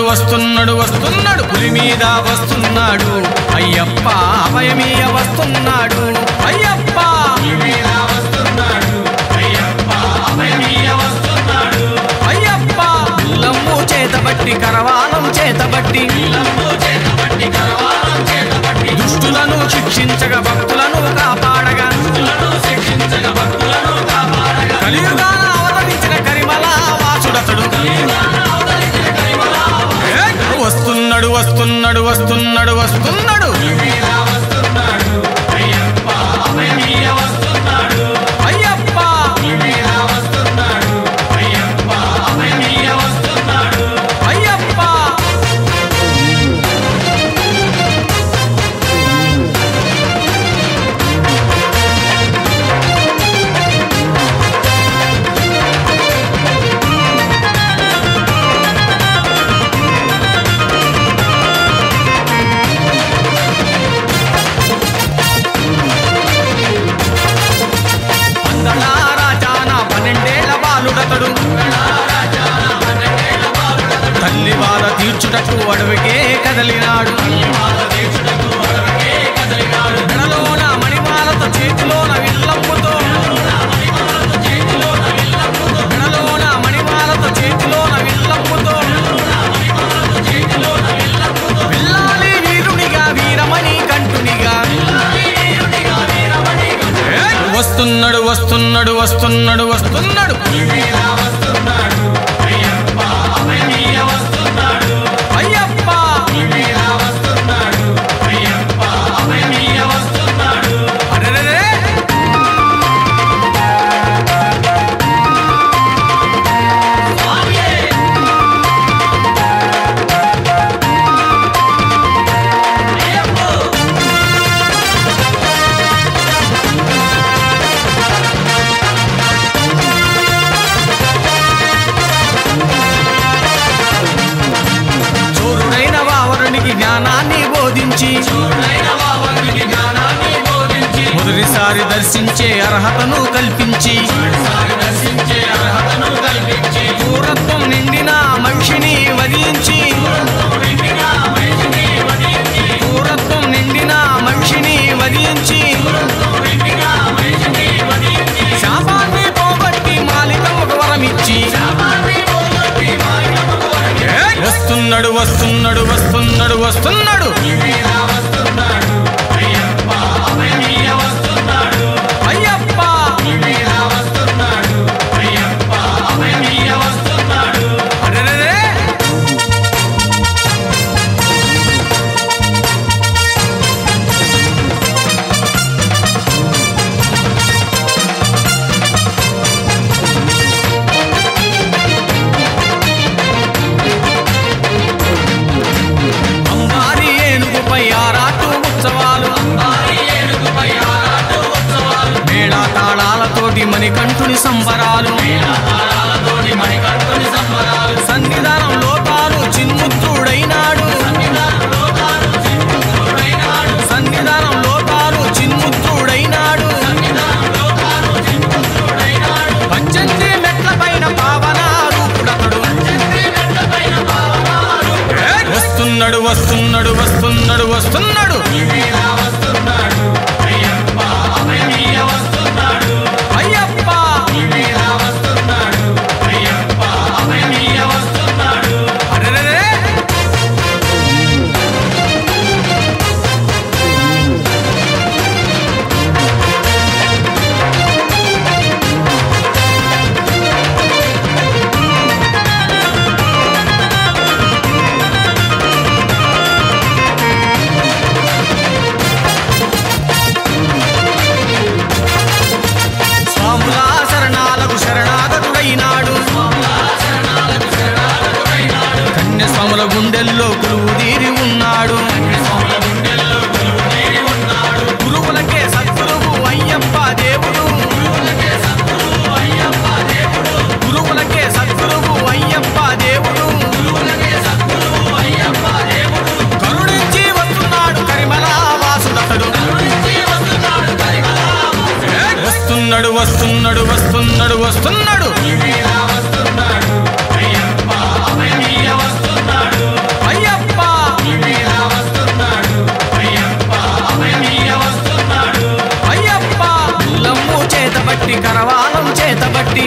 వస్తున్నాడు వస్తున్నాడు వస్తున్నాడు. పులి మీద వస్తున్నాడు. అయ్యప్ప అభయమీయ వస్తున్నాడు. వస్తున్నాడు వస్తున్నాడు వస్తున్నాడు వస్తున్నాడు. వస్తున్నాడు వస్తున్నాడు వస్తున్నాడు. దర్శించి మొదటిసారి దర్శించే అర్హతను కల్పించి పూర్వత్వం నిండిన మనిషిని వదిలించి వస్తున్నాడు వస్తున్నాడు వస్తున్నాడు వస్తున్నాడు. గుండెల్లో గురువు తీరి ఉన్నాడు. గురువులకే సద్గురువు అయ్యప్ప దేవుడు. గురువులకే సద్గురువు అయ్యప్ప దేవుడు. కరుణించి వస్తున్నాడు కరిమల వాసుడతడు. వస్తున్నాడు వస్తున్నాడు వస్తున్నాడు వస్తున్నాడు చేతబట్టి కరవాలం చేతబట్టి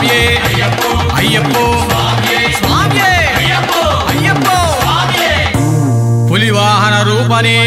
சுவாமியே ஐயப்போ சுவாமியே ஐயப்போ ஐயப்போ புலிவாகன ரூபனே